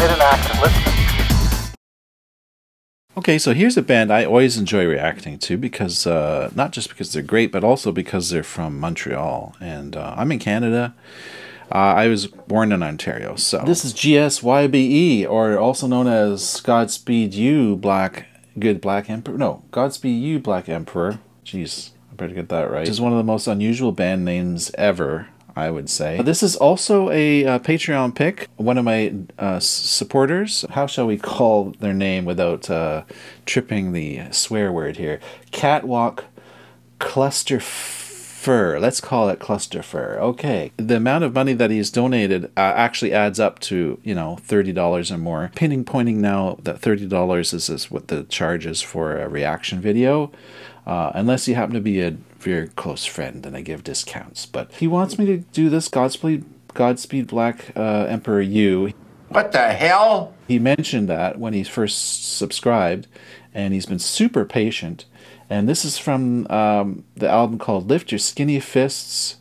hit an accident. Listen. Okay, so here's a band I always enjoy reacting to because uh, not just because they're great, but also because they're from Montreal, and uh, I'm in Canada. Uh, I was born in Ontario, so this is GSYBE, or also known as Godspeed You, Black Good Black Emperor. No, Godspeed You, Black Emperor. Jeez, I better get that right. This is one of the most unusual band names ever. I would say. This is also a uh, Patreon pick. One of my uh, supporters, how shall we call their name without uh, tripping the swear word here? Catwalk Cluster Fur. Let's call it Cluster Fur. Okay. The amount of money that he's donated uh, actually adds up to, you know, $30 or more. Pinning pointing now that $30 is, is what the charge is for a reaction video. Uh, unless you happen to be a very close friend, then I give discounts. But he wants me to do this Godspeed, Godspeed Black uh, Emperor U. What the hell? He mentioned that when he first subscribed, and he's been super patient. And this is from um, the album called Lift Your Skinny Fists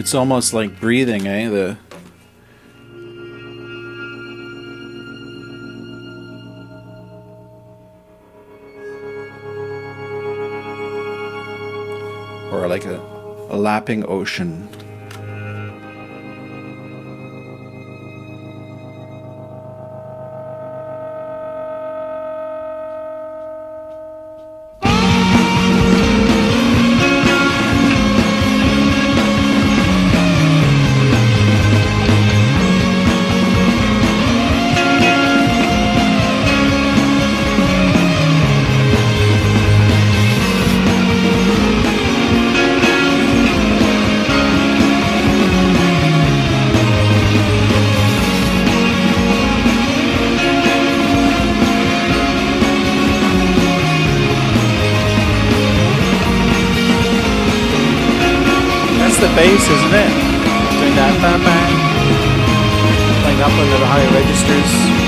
It's almost like breathing, eh? The or like a, a lapping ocean. Bass, isn't it? Doing that, bam, bam. Playing up under the higher registers.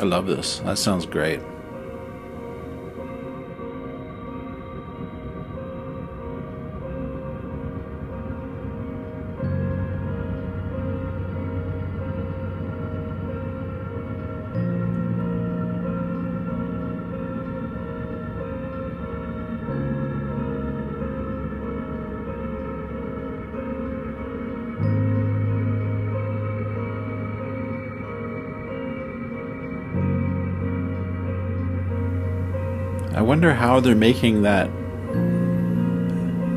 I love this. That sounds great. I wonder how they're making that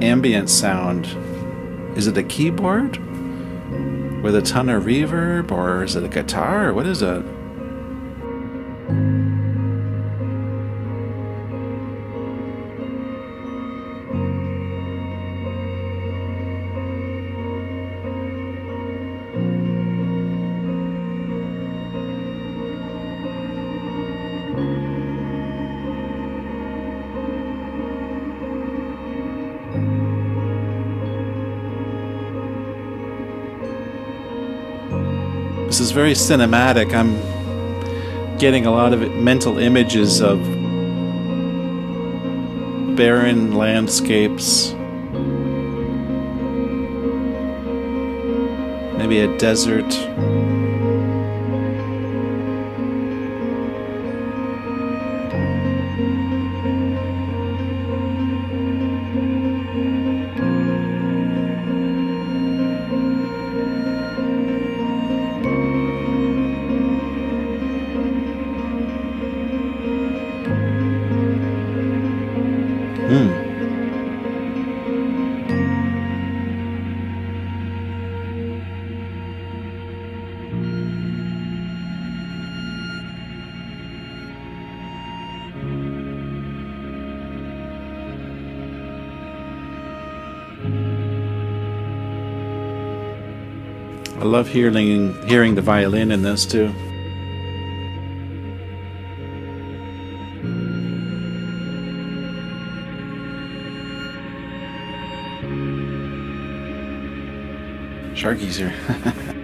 ambient sound. Is it a keyboard with a ton of reverb, or is it a guitar? What is it? Is very cinematic. I'm getting a lot of mental images of barren landscapes. Maybe a desert. Love hearing hearing the violin in this too. Sharky's here.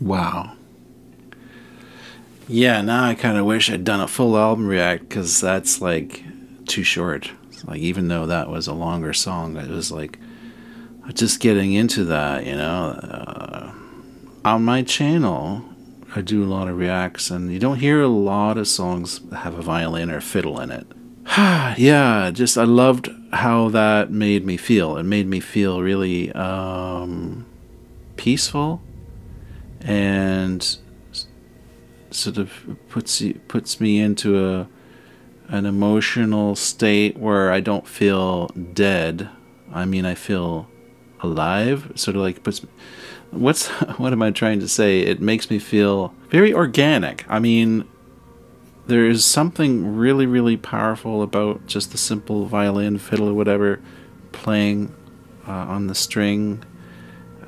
Wow. Yeah, now I kind of wish I'd done a full album react because that's like too short. Like even though that was a longer song, it was like just getting into that, you know. Uh, on my channel, I do a lot of reacts, and you don't hear a lot of songs that have a violin or fiddle in it. yeah, just I loved how that made me feel. It made me feel really um, peaceful and sort of puts you, puts me into a an emotional state where I don't feel dead. I mean, I feel alive. Sort of like puts. What's what am I trying to say? It makes me feel very organic. I mean, there is something really, really powerful about just the simple violin, fiddle, or whatever, playing uh, on the string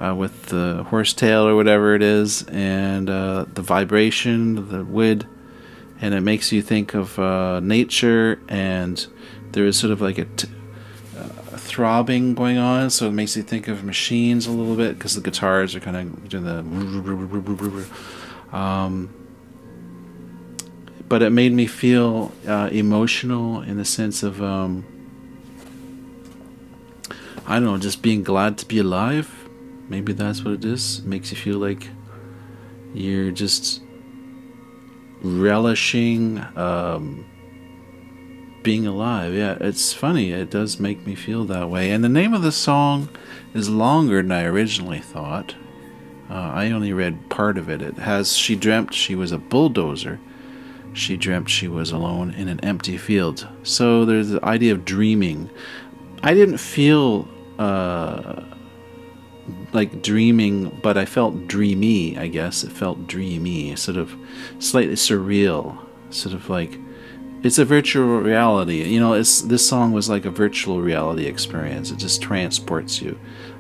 uh, with the horsetail or whatever it is, and uh, the vibration, the wood, and it makes you think of uh, nature. And there is sort of like a, uh, throbbing going on, so it makes you think of machines a little bit because the guitars are kind of doing the. Um, but it made me feel uh, emotional in the sense of um, I don't know, just being glad to be alive Maybe that's what it is. It makes you feel like you're just relishing um, being alive. Yeah, it's funny. It does make me feel that way. And the name of the song is longer than I originally thought. Uh, I only read part of it. It has She dreamt she was a bulldozer. She dreamt she was alone in an empty field. So there's the idea of dreaming. I didn't feel. Uh, like dreaming, but I felt dreamy, I guess. It felt dreamy, sort of slightly surreal, sort of like it's a virtual reality. You know, it's this song was like a virtual reality experience. It just transports you.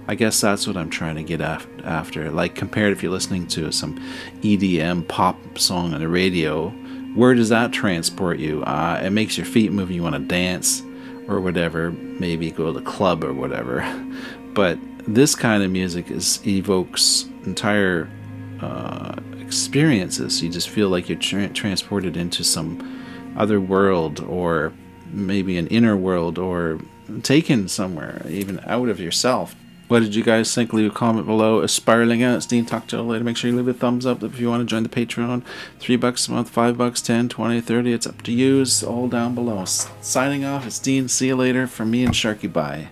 I guess that's what I'm trying to get after. Like compared if you're listening to some EDM pop song on the radio, where does that transport you? Uh, it makes your feet move. You want to dance or whatever. Maybe go to the club or whatever. But this kind of music is evokes entire uh, experiences. You just feel like you're tra- transported into some other world, or maybe an inner world, or taken somewhere, even out of yourself. What did you guys think? Leave a comment below. Spiraling out. It's Dean. Talk to you later. Make sure you leave a thumbs up if you want to join the Patreon. Three bucks a month, five bucks, ten, twenty, thirty. It's up to you. It's all down below. Signing off. It's Dean. See you later. From me and Sharky. Bye.